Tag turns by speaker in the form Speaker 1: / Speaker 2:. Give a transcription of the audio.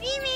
Speaker 1: Mimi!